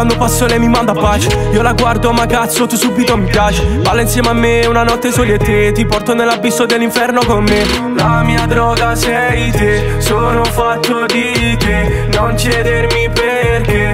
Quando passo lei mi manda pace. Io la guardo ma cazzo tu subito mi piaci Balla insieme a me una notte soli e te. Ti porto nell'abisso dell'inferno con me. La mia droga sei te Sono fatto di te. Non cedermi perché.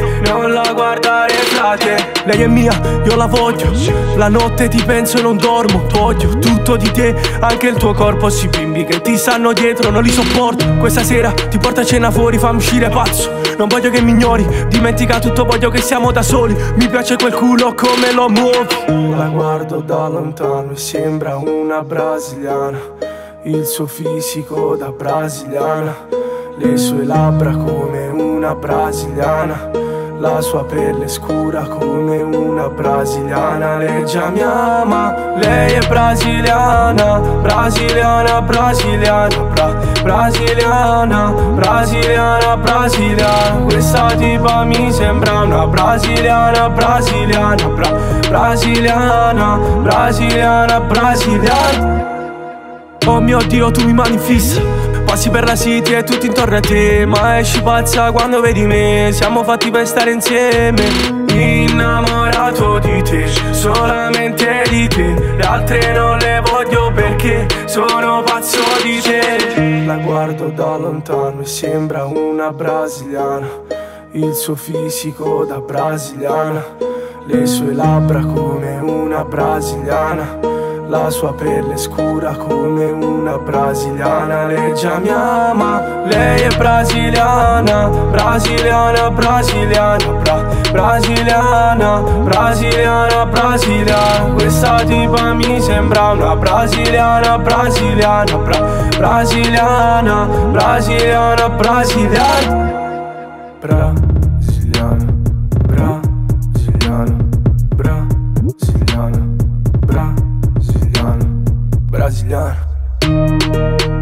Lei è mia, io la voglio. La notte ti penso e non dormo Voglio tutto di te Anche il tuo corpo Si bimbi che ti stanno dietro Non li sopporto. Questa sera ti porto a cena fuori Fammi uscire pazzo. Non voglio che mi ignori Dimentica tutto voglio che siamo da soli. Mi piace quel culo come lo muovi. La guardo da lontano e sembra una brasiliana. Il suo fisico da brasiliana. Le sue labbra come una brasiliana la sua pelle scura come una brasiliana Lei già mi ama, lei è brasiliana Brasiliana, brasiliana, bra, brasiliana Brasiliana, brasiliana. Questa tipa mi sembra una brasiliana Brasiliana, bra, brasiliana Brasiliana, brasiliana. Oh mio Dio, tu mi mani fissa Passi per la city e tutti intorno a te Ma esci pazza quando vedi me. Siamo fatti per stare insieme Innamorato di te Solamente di te. Le altre non le voglio perché Sono pazzo di te. La guardo da lontano e sembra una brasiliana. Il suo fisico da brasiliana Le sue labbra come una brasiliana la sua pelle scura come una brasiliana Lei già mi ama, lei è brasiliana Brasiliana, brasiliana, bra, brasiliana Brasiliana, brasiliana. Questa tipa mi sembra una brasiliana Brasiliana, bra, brasiliana Brasiliana, brasiliana. Brasiliana Brasileiro.